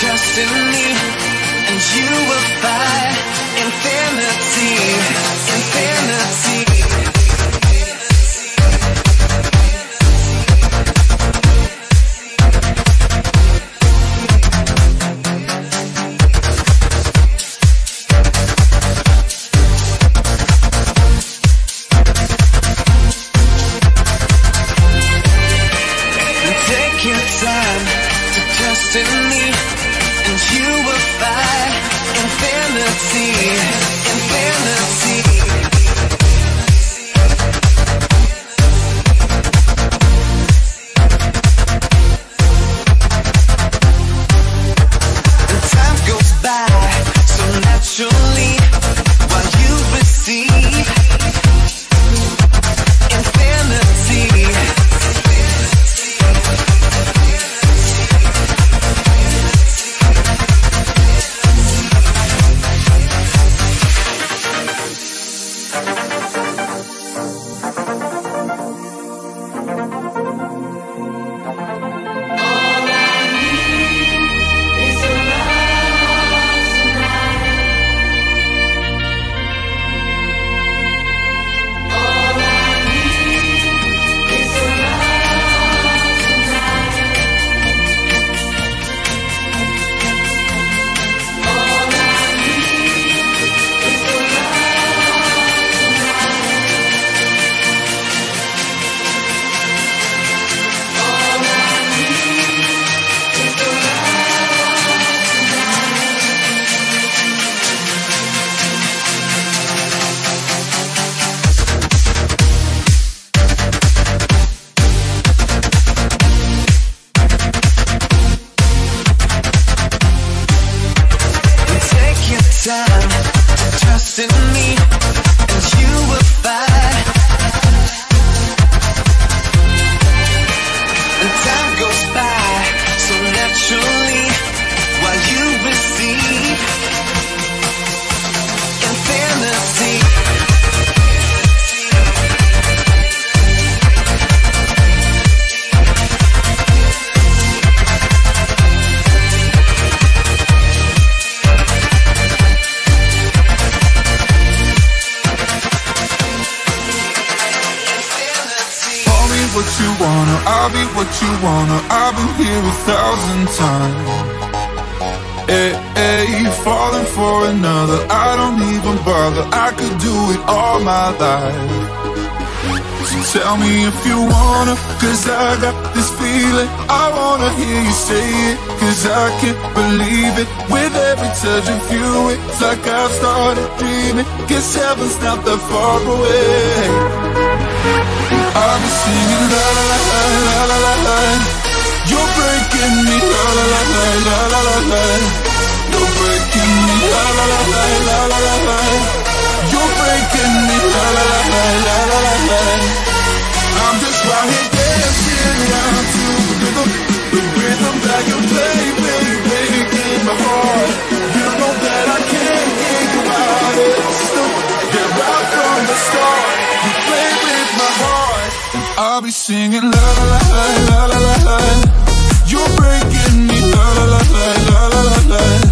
trust in me, and you will find infinity, infinity. Wanna. I've been here a thousand times. Eh, eh, hey, hey, falling for another, I don't even bother. I could do it all my life. So tell me if you wanna, cause I got this feeling. I wanna hear you say it, cause I can't believe it. With every touch of you, it's like I've started dreaming. Guess heaven's not that far away. La la la la la la la la. You're breaking me la la la la la la la la. You're breaking me la la la la la la la la. I'm just right here dancing around to the rhythm, the rhythm that you play, play, play in my heart. You know that I can't think about it. Still, yeah, right from the start, you play with my heart. And I'll be singing la la la la la la la. You're breaking me la la la la la la la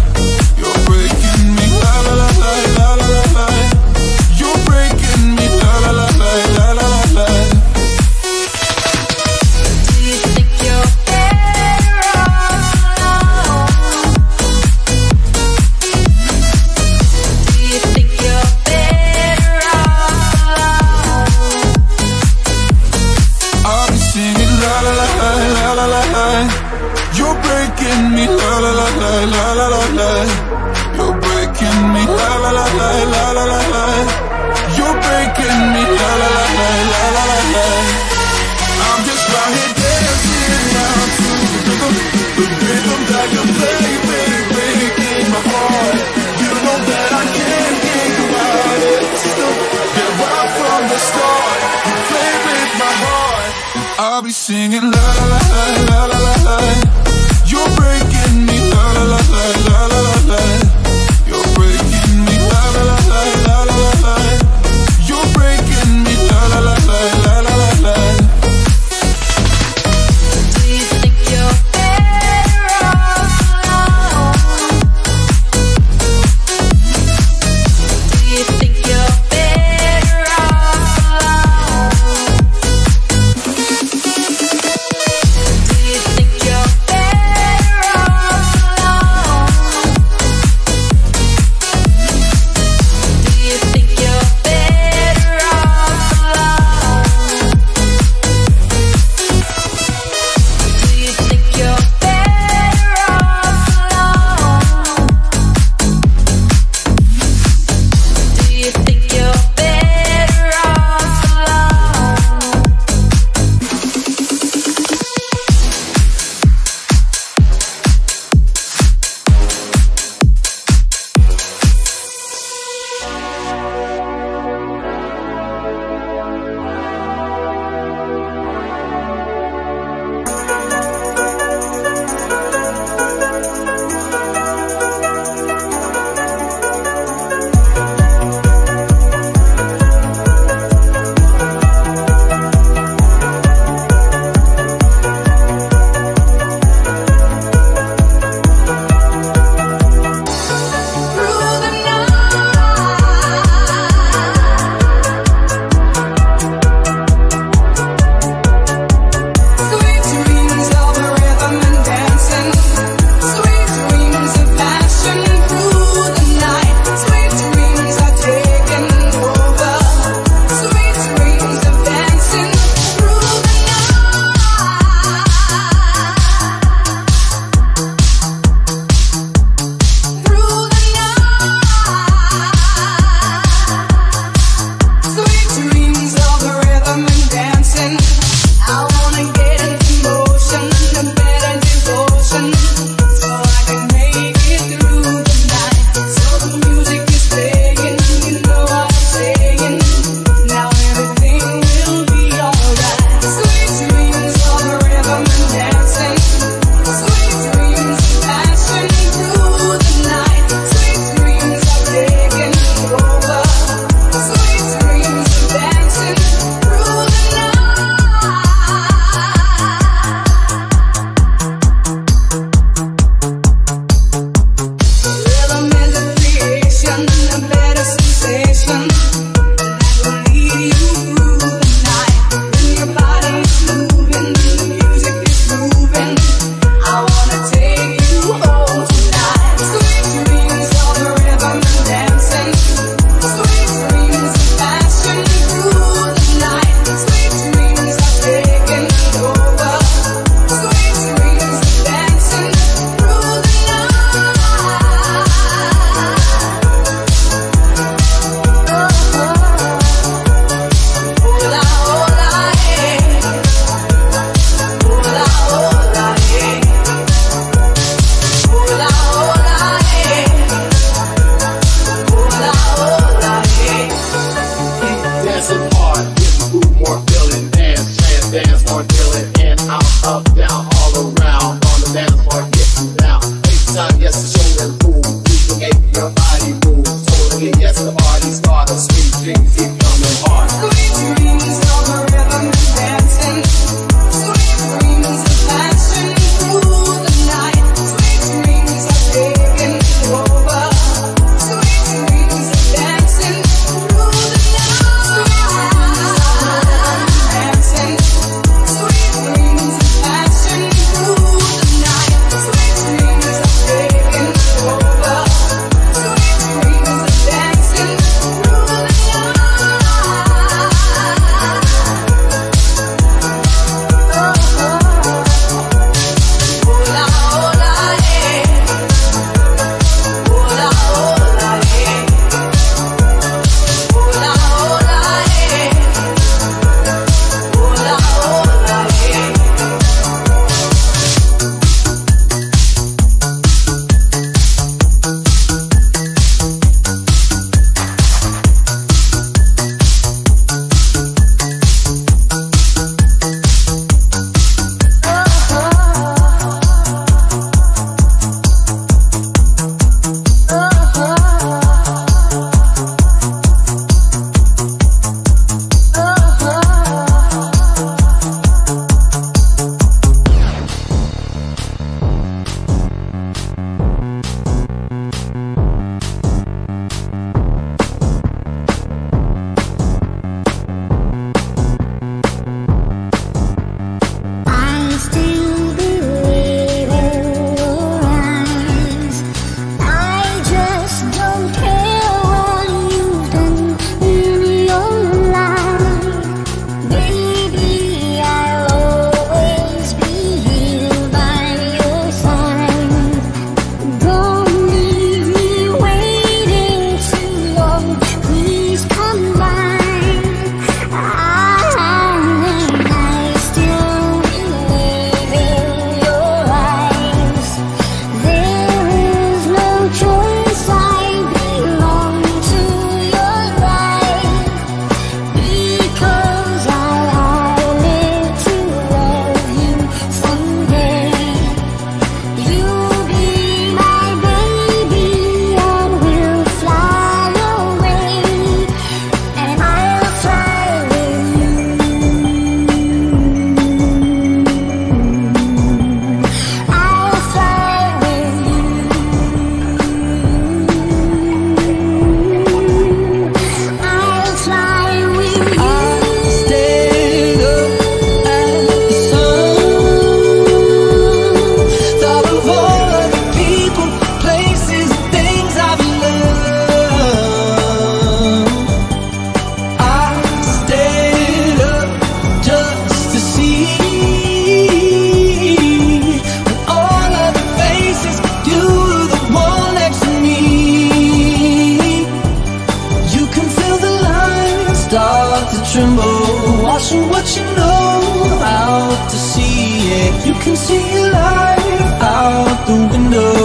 tremble, watching what you know out to see it. You can see life out the window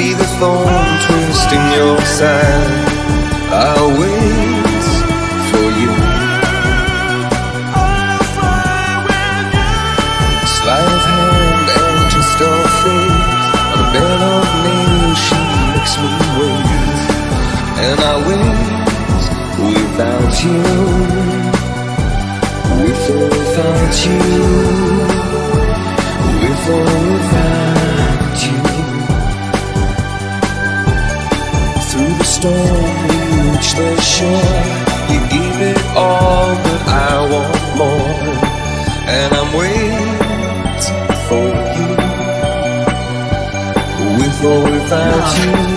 see the thorn twist in your side. I'll wait for you. Sleight of hand and just a fate. On a bed of nails, she makes me wait. And I wait without you. With or without you. With or without don't reach the shore. You give it all, but I want more. And I'm waiting for you. With or without ah. you.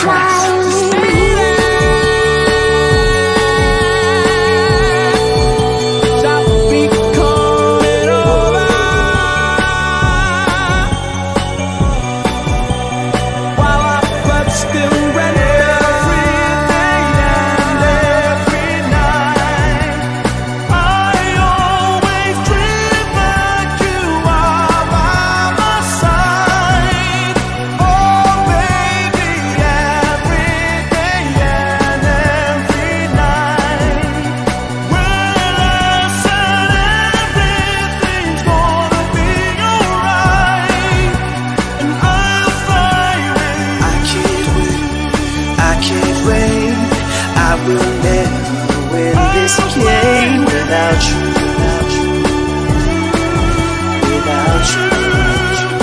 smile. will never win this game without you. Without you. Without you.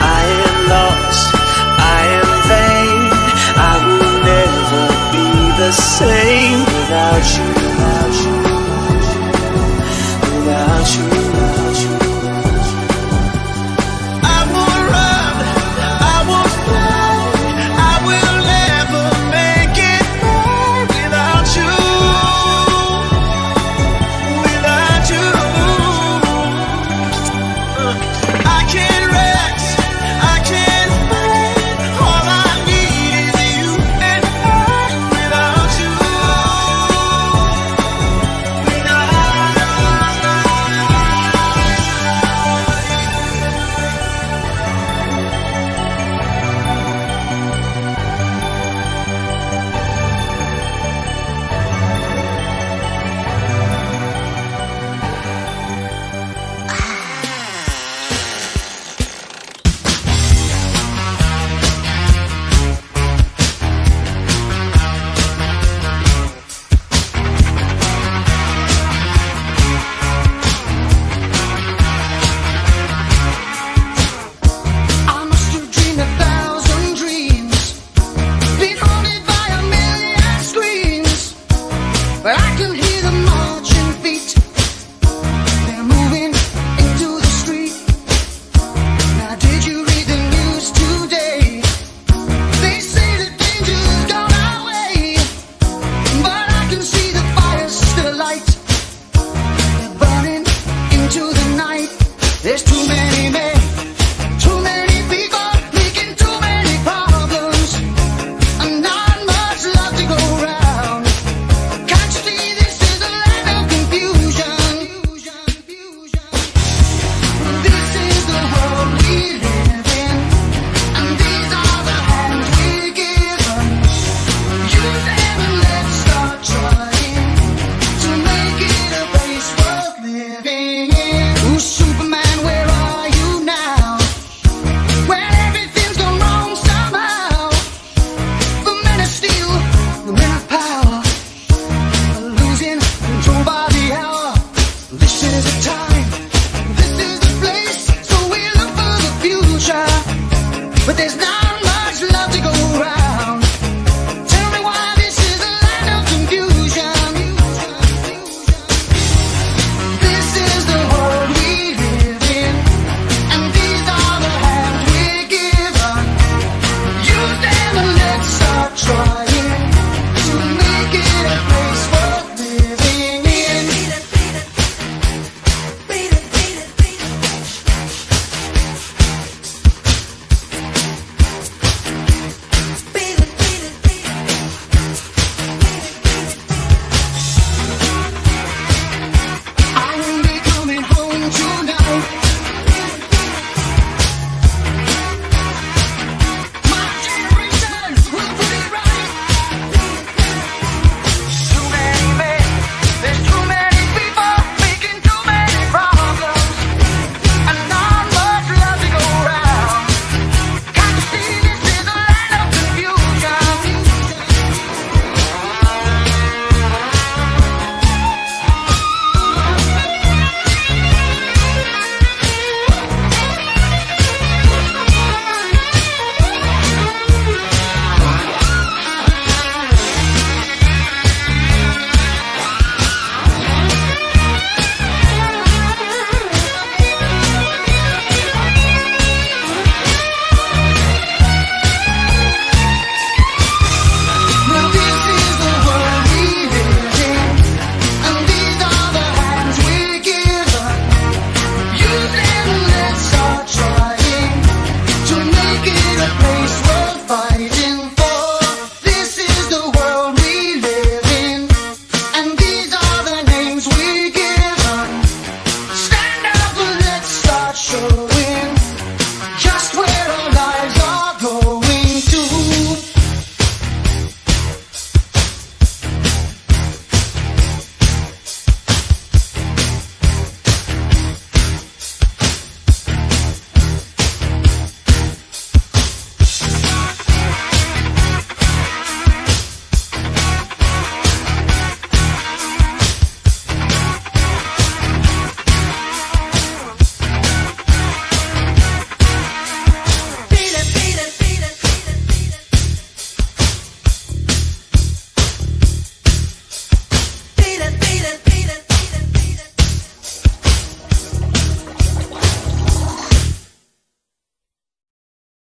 I am lost. I am vain. I will never be the same without you.